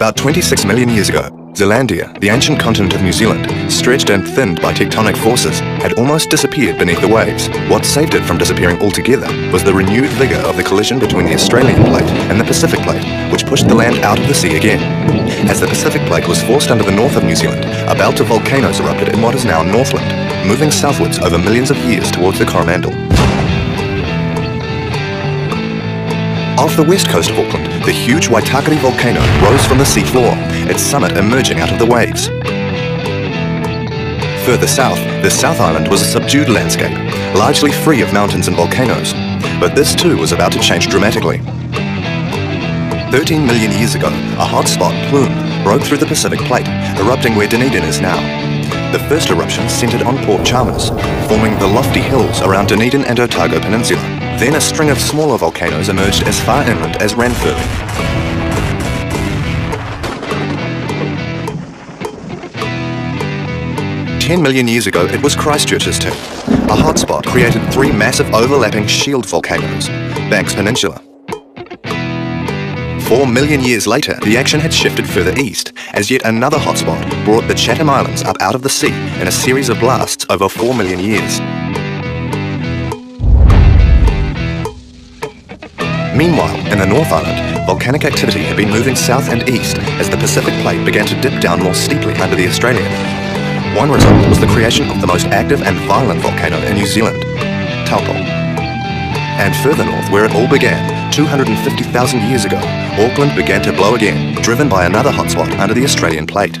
About 26 million years ago, Zealandia, the ancient continent of New Zealand, stretched and thinned by tectonic forces, had almost disappeared beneath the waves. What saved it from disappearing altogether was the renewed vigour of the collision between the Australian plate and the Pacific plate, which pushed the land out of the sea again. As the Pacific plate was forced under the north of New Zealand, a belt of volcanoes erupted in what is now Northland, moving southwards over millions of years towards the Coromandel. Off the west coast of Auckland, the huge Waitakere volcano rose from the seafloor, its summit emerging out of the waves. Further south, the South Island was a subdued landscape, largely free of mountains and volcanoes. But this too was about to change dramatically. 13 million years ago, a hot spot, Plume, broke through the Pacific plate, erupting where Dunedin is now. The first eruption centered on Port Chalmers, forming the lofty hills around Dunedin and Otago Peninsula. Then a string of smaller volcanoes emerged as far inland as Ranfurly. Ten million years ago, it was Christchurch's turn. A hotspot created three massive overlapping shield volcanoes, Banks Peninsula. Four million years later, the action had shifted further east, as yet another hotspot brought the Chatham Islands up out of the sea in a series of blasts over four million years. Meanwhile, in the North Island, volcanic activity had been moving south and east as the Pacific Plate began to dip down more steeply under the Australian. One result was the creation of the most active and violent volcano in New Zealand, Taupo. And further north, where it all began, 250,000 years ago, Auckland began to blow again, driven by another hotspot under the Australian plate.